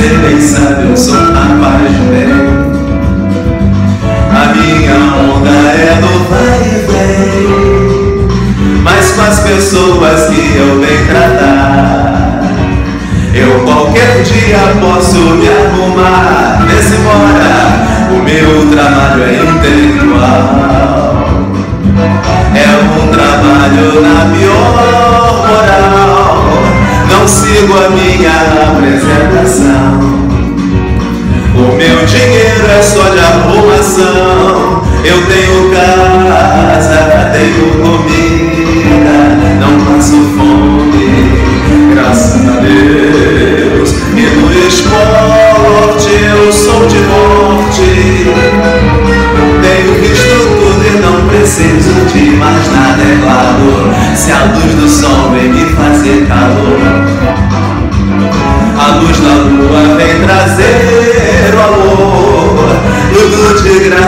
Você nem sabe, eu sou rapaz de bem. A minha onda é do vai e vem. Mas com as pessoas que eu bem tratar, eu qualquer dia posso me arrumar. Nesse A minha apresentação. O meu dinheiro é só de arrumação. Eu tenho casa, tenho comida, não passo fome, graças a Deus. E no esporte eu sou de morte. Tenho visto tudo e não preciso de mais nada, é claro. Se a luz do sol vem me fazer calor.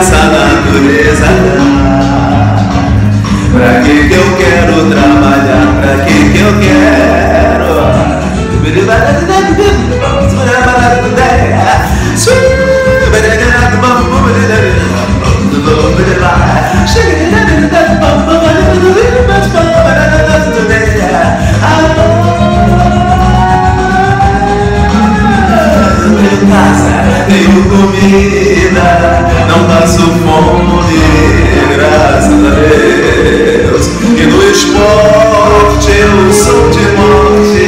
Tudo de graça a natureza dá. Pra que que eu quero trabalhar? Pra que que eu quero? Comida, não passo fome, graças a Deus. E no esporte eu sou de morte.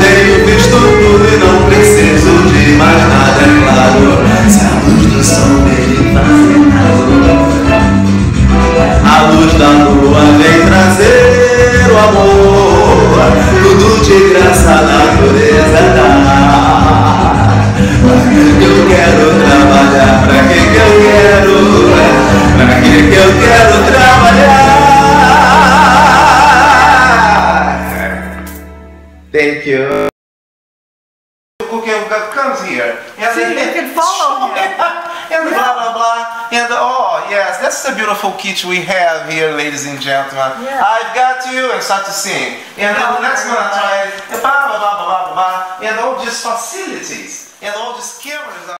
Tenho visto tudo e não preciso de mais nada, é claro. Se a luz do sol fazer calor, a luz da lua vem trazer o amor, Thank you. Okay, comes here. And See, you can follow. and blah blah blah. And oh yes, that's the beautiful kit we have here, ladies and gentlemen. Yeah. I've got you and start to sing. And then the next one I try and blah blah blah blah blah blah. And all these facilities and all these cameras.